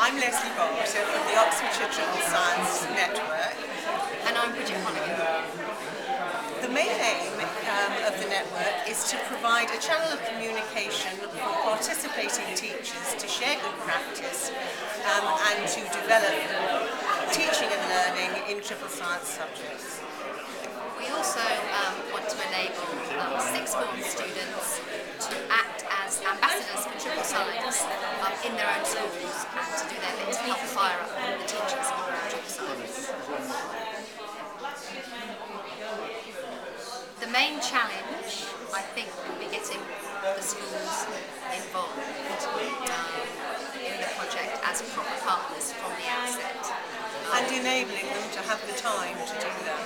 I'm Leslie Bolter from the Oxfordshire Triple Science Network. And I'm Bridget Monaghan. The main aim um, of the network is to provide a channel of communication for participating teachers to share good practice um, and to develop teaching and learning in triple science subjects. Science um, in their own schools to do their bit to help fire up the teachers of triple science. The main challenge, I think, will be getting the schools involved um, in the project as proper partners from the outset. And enabling them to have the time to do that.